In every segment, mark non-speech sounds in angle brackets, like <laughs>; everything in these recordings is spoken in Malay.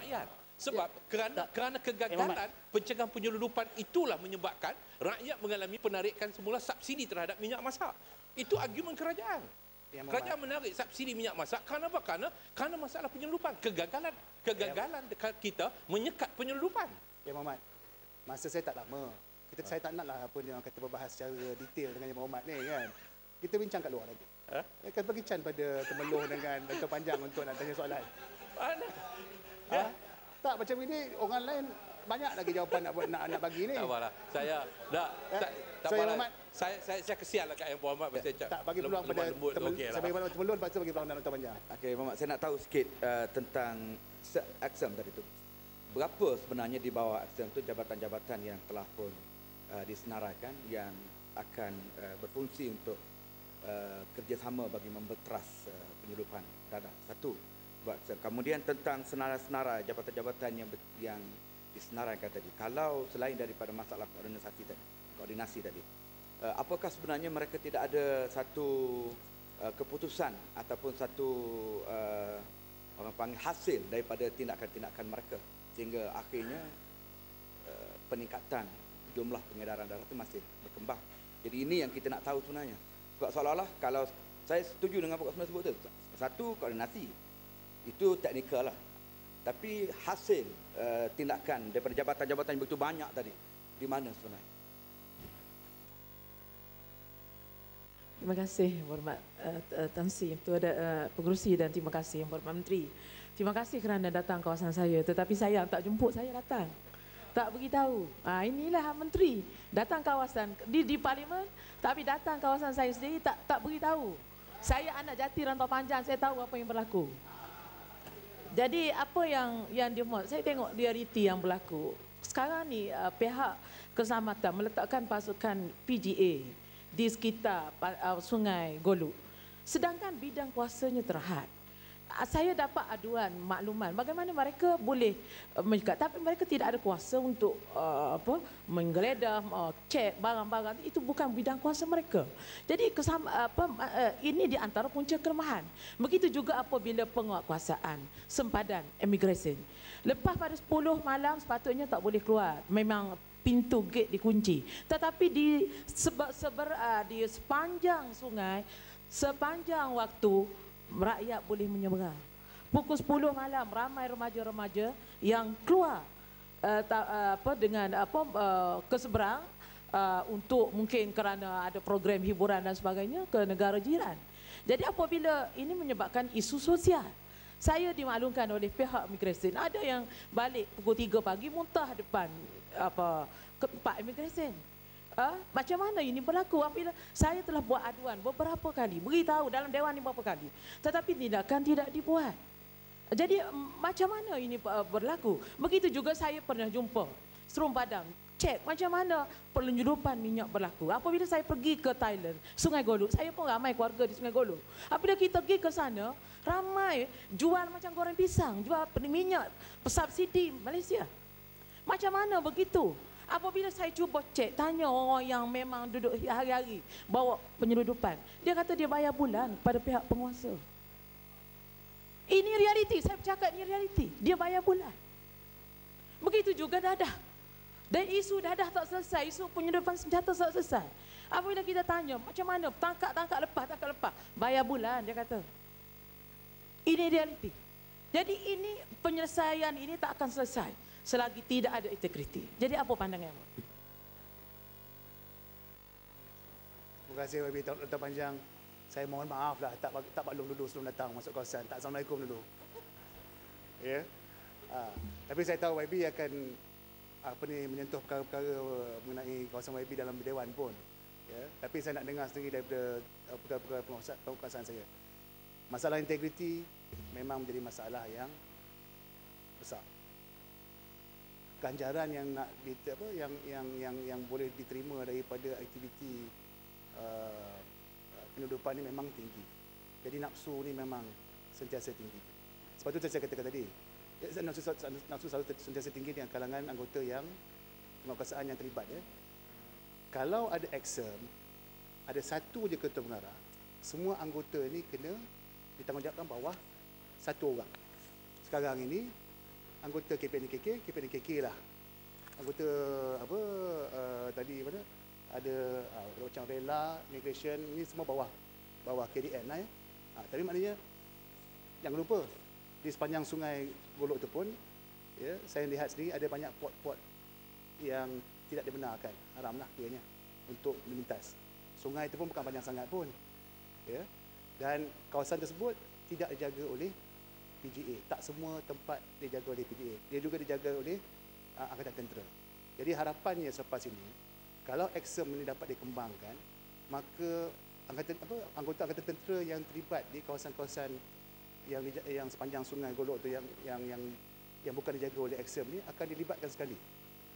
rakyat. Sebab ya. kerana tak. kerana kegagalan eh, pencegahan penyeludupan itulah menyebabkan rakyat mengalami penarikan semula subsidi terhadap minyak masak. Itu argumen kerajaan. Ya, kerajaan menarik subsidi minyak masak kerana apa? Kerana, kerana masalah penyeludupan. Kegagalan kegagalan ya. kita menyekat penyeludupan. Ya Muhammad, masa saya tak lama. Kita, ha. Saya tak naklah apa yang kata berbahas secara detail dengan Yang Muhammad ni kan. Kita bincang kat luar nanti. Ha? Ya, kan bagi can pada Temeloh dengan Dr. Panjang untuk nak tanya soalan. Mana? Ha? Tak macam ini orang lain banyak lagi jawapan nak buat nak, nak bagi ni. Tak apalah. Saya tak eh, tak, tak so, Muhammad, saya saya saya kesianlah kat yang Muhammad tak, saya tak bagi peluang pada okay saya bagi peluang teman lepas tu bagi peluang Dr. Panjang. Okey Muhammad saya nak tahu sikit uh, tentang aksam tadi tu. Berapa sebenarnya di bawah aksam tu jabatan-jabatan yang telah pun uh, disenaraikan yang akan uh, berfungsi untuk uh, kerjasama bagi membeteras uh, penyeludupan dadah. Satu kemudian tentang senarai-senarai jabatan-jabatan yang yang disenaraikan tadi. Kalau selain daripada masalah koordinasi tadi koordinasi tadi uh, apakah sebenarnya mereka tidak ada satu uh, keputusan ataupun satu uh, orang panggil hasil daripada tindakan-tindakan mereka? Sehingga akhirnya peningkatan jumlah pengedaran darah itu masih berkembang. Jadi ini yang kita nak tahu sebenarnya. Sebab seolah-olah kalau saya setuju dengan pokok sebenarnya sebut itu satu koordinasi itu teknikal lah. Tapi hasil uh, tindakan daripada jabatan-jabatan yang begitu banyak tadi, di mana sebenarnya? Terima kasih, Hormat uh, Tan Sri, Ketua uh, Pengurusi dan terima kasih, Hormat Menteri. Terima kasih kerana datang kawasan saya, tetapi saya tak jemput saya datang. Tak beritahu. Ha, inilah Menteri datang kawasan di, di Parlimen, tapi datang kawasan saya sendiri tak tak beritahu. Saya anak jati rantau panjang, saya tahu apa yang berlaku. Jadi apa yang yang dia buat? Saya tengok realiti yang berlaku. Sekarang ni uh, pihak keselamatan meletakkan pasukan PGA di sekitar uh, Sungai Golu. Sedangkan bidang kuasanya terhad. Saya dapat aduan makluman. Bagaimana mereka boleh uh, menyekat tapi mereka tidak ada kuasa untuk uh, apa menggeledah uh, cek barang-barang. Itu bukan bidang kuasa mereka. Jadi kesama, apa uh, ini di antara punca kelemahan. Begitu juga apabila penguatkuasaan sempadan immigration lepas pada 10 malam sepatutnya tak boleh keluar. Memang pintu gate dikunci. Tetapi di seber, seber, uh, di sepanjang sungai sepanjang waktu rakyat boleh menyeberang. Pukul 10 malam ramai remaja-remaja yang keluar uh, ta, uh, apa dengan apa uh, ke seberang uh, untuk mungkin kerana ada program hiburan dan sebagainya ke negara jiran. Jadi apabila ini menyebabkan isu sosial, saya dimaklumkan oleh pihak imigresen ada yang balik pukul 3 pagi muntah depan apa tempat imigresen. Ha? Macam mana ini berlaku apabila saya telah buat aduan beberapa kali, beritahu dalam dewan ini beberapa kali. Tetapi tindakan tidak dibuat. Jadi macam mana ini uh, berlaku? Begitu juga saya pernah jumpa Serum Padang. Cek macam mana penyelundupan minyak berlaku. Apabila saya pergi ke Thailand, Sungai Golu, saya pun ramai keluarga di Sungai Golu. Apabila kita pergi ke sana, ramai jual macam goreng pisang, jual minyak, subsidi Malaysia. Macam mana begitu? Apabila saya cuba cek, tanya orang yang memang duduk hari-hari bawa penyeludupan. Dia kata dia bayar bulan pada pihak penguasa. Ini realiti, saya bercakap ini realiti. Dia bayar bulan. Begitu juga dadah. Dan isu dadah tak selesai, isu penyeludupan senjata tak selesai. Apabila kita tanya, macam mana tangkap-tangkap lepas, tangkap lepas. Bayar bulan, dia kata. Ini realiti. Jadi ini penyelesaian ini tak akan selesai selagi tidak ada integriti. Jadi apa pandanganmu? Terima kasih YB Dr. Panjang. Saya mohon maaf lah tak tak maklum dulu sebelum datang masuk kawasan. Tak Assalamualaikum dulu. Ya. Yeah. Ha. Tapi saya tahu YB akan apa ni menyentuh perkara-perkara mengenai kawasan YB dalam dewan pun. Ya. Yeah. Tapi saya nak dengar sendiri daripada uh, perkara-perkara penguasaan saya. Masalah integriti memang menjadi masalah yang besar ganjaran yang nak apa yang yang yang yang boleh diterima daripada aktiviti uh, penyeludupan ini memang tinggi. Jadi nafsu ni memang sentiasa tinggi. Sebab itu saya katakan tadi, ya, nafsu, nafsu selalu sentiasa tinggi dengan kalangan anggota yang penguasaan yang terlibat. Ya. Kalau ada exam, ada satu je ketua pengarah, semua anggota ni kena ditanggungjawabkan bawah satu orang. Sekarang ini anggota KPNKK, KPNKK lah. Anggota apa uh, tadi mana? Ada uh, macam rela, migration, ni semua bawah bawah KDN lah ya. Uh, tapi maknanya jangan lupa di sepanjang sungai Golok tu pun ya, saya lihat sendiri ada banyak port-port yang tidak dibenarkan, haram lah kiranya untuk melintas. Sungai itu pun bukan panjang sangat pun. Ya. Dan kawasan tersebut tidak dijaga oleh PGA. Tak semua tempat dijaga oleh PGA. Dia juga dijaga oleh uh, Angkatan Tentera. Jadi harapannya selepas ini, kalau AXEM ini dapat dikembangkan, maka angkatan apa anggota angkatan tentera yang terlibat di kawasan-kawasan yang yang sepanjang sungai Golok tu yang yang yang yang bukan dijaga oleh AXEM ni akan dilibatkan sekali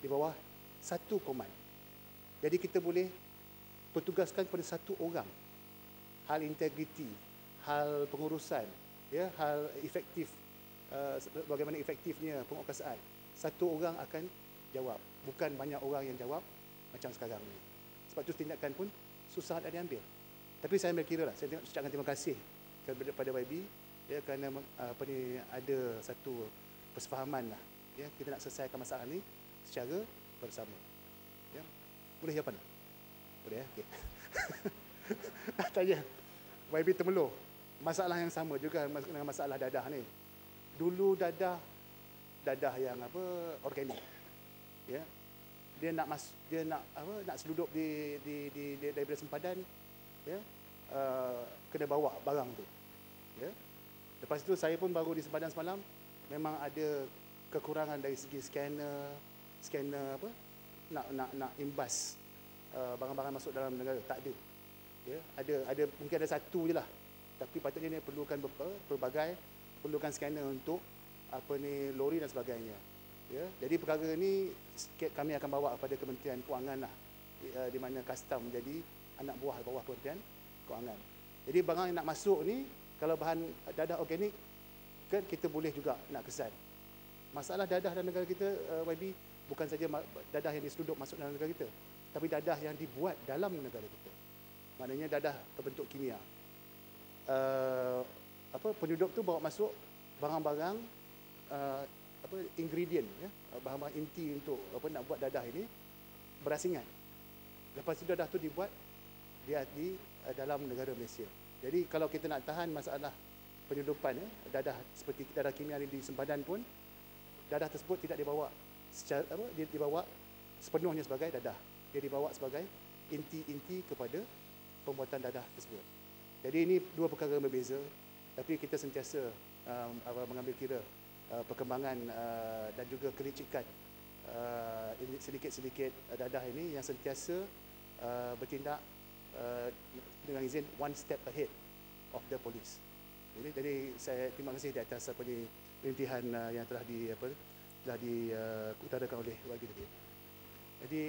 di bawah satu komand. Jadi kita boleh bertugaskan kepada satu orang hal integriti, hal pengurusan, ya, hal efektif uh, bagaimana efektifnya penguasaan. Satu orang akan jawab, bukan banyak orang yang jawab macam sekarang ni. Sebab tu tindakan pun susah nak diambil. Tapi saya ambil kira lah, saya ucapkan terima kasih kepada YB ya kerana uh, apa ni ada satu persefahaman lah ya kita nak selesaikan masalah ni secara bersama. Ya. Boleh jawapan? Boleh ya? Okey. <laughs> Tanya. YB Temelur. Masalah yang sama juga dengan masalah dadah ni. Dulu dadah dadah yang apa organik. Ya. Dia nak mas dia nak apa nak seluduk di di di, di daripada sempadan ya. Uh, kena bawa barang tu. Ya. Lepas itu saya pun baru di sempadan semalam memang ada kekurangan dari segi scanner scanner apa nak nak nak imbas uh, barang-barang masuk dalam negara tak ada ya ada ada mungkin ada satu je lah tapi patutnya dia perlukan berbagai perlukan scanner untuk apa ni lori dan sebagainya. Ya jadi perkara ni kami akan bawa kepada Kementerian Kewangan lah. Di, di mana custom menjadi anak buah bawah Kementerian Kewangan. Jadi barang yang nak masuk ni kalau bahan dadah organik kan kita boleh juga nak kesan. Masalah dadah dalam negara kita uh, YB bukan saja dadah yang diseluduk masuk dalam negara kita tapi dadah yang dibuat dalam negara kita. Maknanya dadah berbentuk kimia. Uh, apa penduduk tu bawa masuk barang-barang uh, apa ingredient ya, bahan-bahan inti untuk apa nak buat dadah ini berasingan. Lepas itu dadah tu dibuat dia di uh, dalam negara Malaysia. Jadi kalau kita nak tahan masalah penyeludupan ya, dadah seperti dadah kimia ini di sempadan pun dadah tersebut tidak dibawa secara apa dia dibawa sepenuhnya sebagai dadah. Dia dibawa sebagai inti-inti kepada pembuatan dadah tersebut. Jadi ini dua perkara yang berbeza tapi kita sentiasa um, mengambil kira uh, perkembangan uh, dan juga kericikan uh, sedikit-sedikit dadah ini yang sentiasa uh, bertindak uh, dengan izin one step ahead of the police. Jadi, jadi saya terima kasih di atas apa ni rintihan uh, yang telah di apa telah diutarakan uh, oleh YB tadi. Jadi